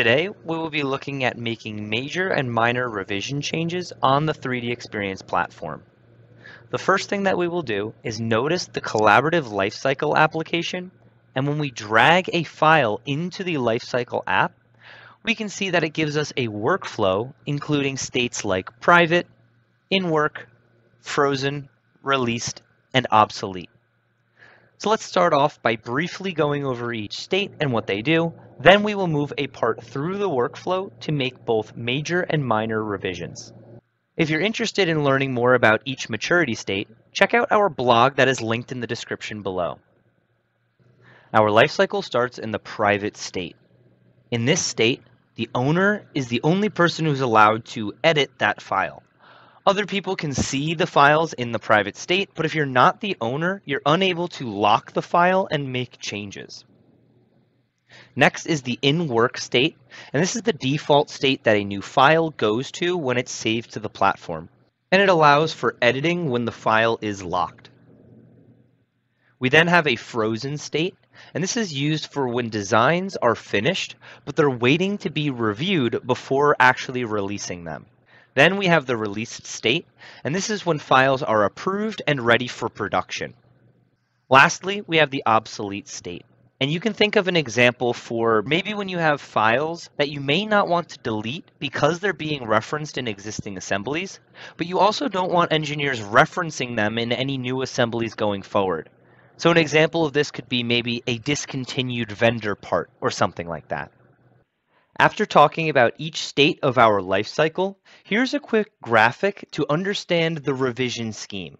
Today, we will be looking at making major and minor revision changes on the 3D Experience platform. The first thing that we will do is notice the collaborative lifecycle application, and when we drag a file into the lifecycle app, we can see that it gives us a workflow including states like private, in work, frozen, released, and obsolete. So let's start off by briefly going over each state and what they do. Then we will move a part through the workflow to make both major and minor revisions. If you're interested in learning more about each maturity state, check out our blog that is linked in the description below. Our lifecycle starts in the private state. In this state, the owner is the only person who's allowed to edit that file. Other people can see the files in the private state, but if you're not the owner, you're unable to lock the file and make changes. Next is the in work state, and this is the default state that a new file goes to when it's saved to the platform, and it allows for editing when the file is locked. We then have a frozen state, and this is used for when designs are finished, but they're waiting to be reviewed before actually releasing them. Then we have the released state, and this is when files are approved and ready for production. Lastly, we have the obsolete state. And you can think of an example for maybe when you have files that you may not want to delete because they're being referenced in existing assemblies, but you also don't want engineers referencing them in any new assemblies going forward. So an example of this could be maybe a discontinued vendor part or something like that. After talking about each state of our life cycle, here's a quick graphic to understand the revision scheme.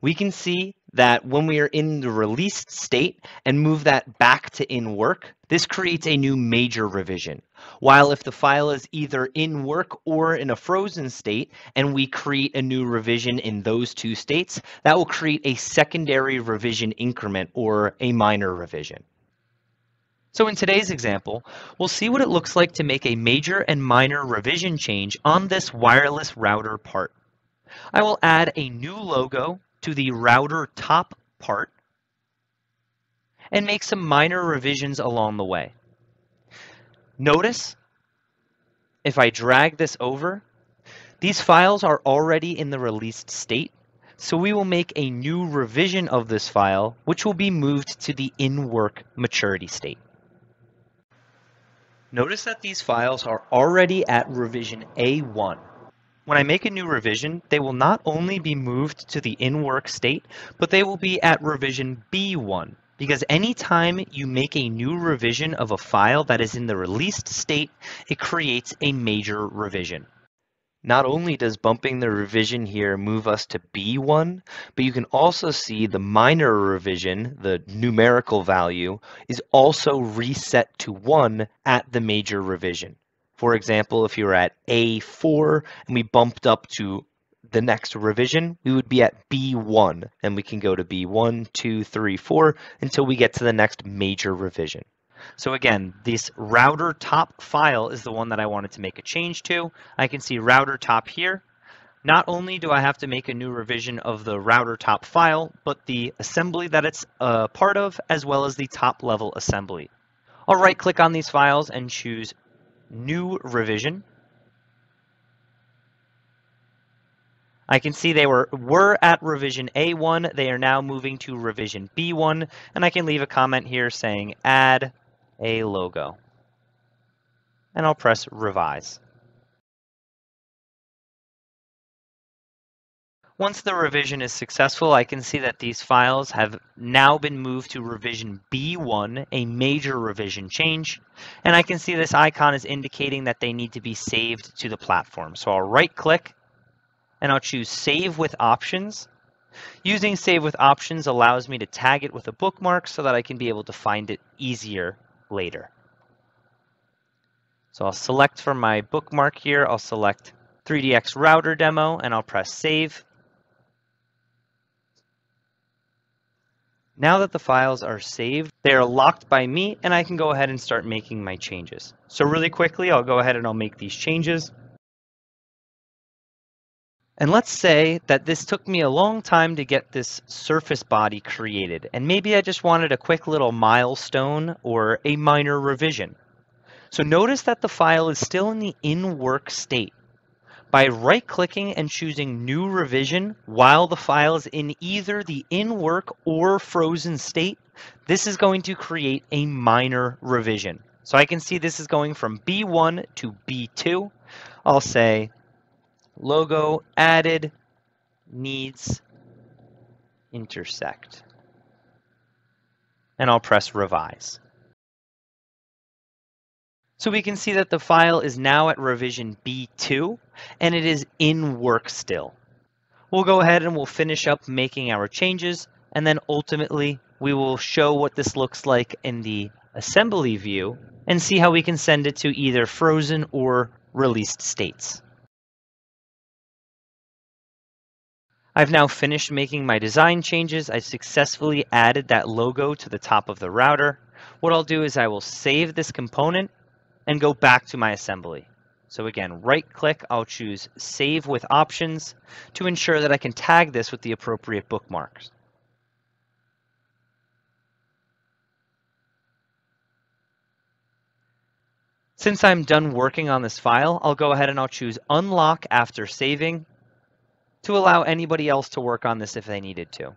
We can see that when we are in the released state and move that back to in work, this creates a new major revision. While if the file is either in work or in a frozen state, and we create a new revision in those two states, that will create a secondary revision increment or a minor revision. So in today's example, we'll see what it looks like to make a major and minor revision change on this wireless router part. I will add a new logo to the router top part and make some minor revisions along the way. Notice if I drag this over, these files are already in the released state, so we will make a new revision of this file, which will be moved to the in-work maturity state. Notice that these files are already at revision A1. When I make a new revision, they will not only be moved to the in-work state, but they will be at revision B1, because anytime you make a new revision of a file that is in the released state, it creates a major revision. Not only does bumping the revision here move us to B1, but you can also see the minor revision, the numerical value, is also reset to 1 at the major revision. For example, if you were at A4 and we bumped up to the next revision, we would be at B1, and we can go to B1, 2, 3, 4, until we get to the next major revision. So again, this router top file is the one that I wanted to make a change to. I can see router top here. Not only do I have to make a new revision of the router top file, but the assembly that it's a part of, as well as the top level assembly. I'll right click on these files and choose new revision. I can see they were, were at revision A1. They are now moving to revision B1. And I can leave a comment here saying add a logo. And I'll press revise. Once the revision is successful, I can see that these files have now been moved to revision B1, a major revision change. And I can see this icon is indicating that they need to be saved to the platform. So I'll right click and I'll choose Save with Options. Using Save with Options allows me to tag it with a bookmark so that I can be able to find it easier later. So I'll select for my bookmark here, I'll select 3DX router demo and I'll press save. Now that the files are saved, they are locked by me and I can go ahead and start making my changes. So really quickly, I'll go ahead and I'll make these changes. And let's say that this took me a long time to get this surface body created, and maybe I just wanted a quick little milestone or a minor revision. So notice that the file is still in the in work state. By right clicking and choosing new revision while the file is in either the in work or frozen state, this is going to create a minor revision. So I can see this is going from B1 to B2. I'll say logo added needs intersect. And I'll press revise. So we can see that the file is now at revision B2 and it is in work still. We'll go ahead and we'll finish up making our changes and then ultimately we will show what this looks like in the assembly view and see how we can send it to either frozen or released states. I've now finished making my design changes. I successfully added that logo to the top of the router. What I'll do is I will save this component and go back to my assembly. So again, right click, I'll choose Save with Options to ensure that I can tag this with the appropriate bookmarks. Since I'm done working on this file, I'll go ahead and I'll choose Unlock after saving to allow anybody else to work on this if they needed to.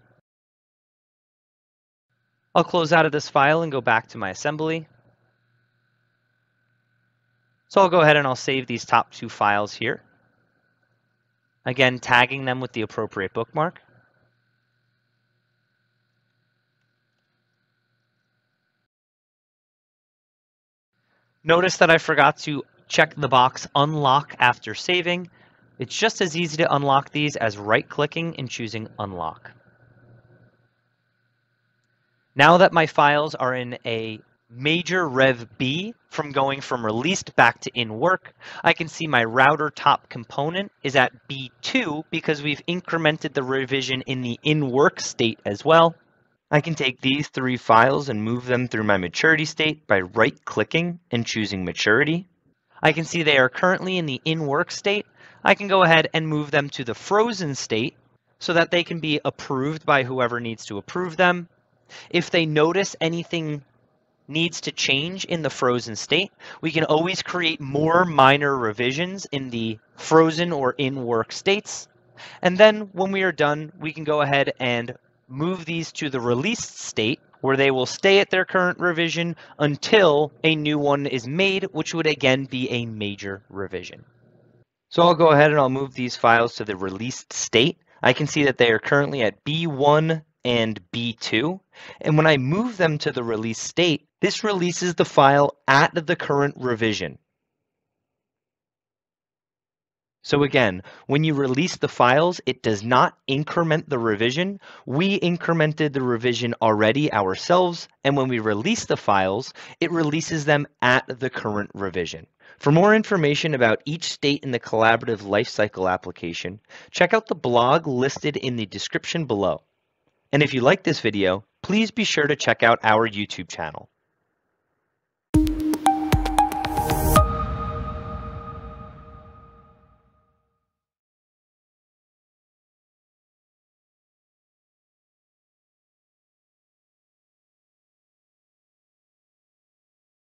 I'll close out of this file and go back to my assembly. So I'll go ahead and I'll save these top two files here. Again, tagging them with the appropriate bookmark. Notice that I forgot to check the box unlock after saving. It's just as easy to unlock these as right clicking and choosing unlock. Now that my files are in a major rev B from going from released back to in work, I can see my router top component is at B2 because we've incremented the revision in the in work state as well. I can take these three files and move them through my maturity state by right clicking and choosing maturity. I can see they are currently in the in work state. I can go ahead and move them to the frozen state so that they can be approved by whoever needs to approve them. If they notice anything needs to change in the frozen state, we can always create more minor revisions in the frozen or in work states. And then when we are done, we can go ahead and move these to the released state where they will stay at their current revision until a new one is made, which would again be a major revision. So I'll go ahead and I'll move these files to the released state. I can see that they are currently at B1 and B2. And when I move them to the release state, this releases the file at the current revision. So again, when you release the files, it does not increment the revision. We incremented the revision already ourselves, and when we release the files, it releases them at the current revision. For more information about each state in the collaborative lifecycle application, check out the blog listed in the description below. And if you like this video, please be sure to check out our YouTube channel.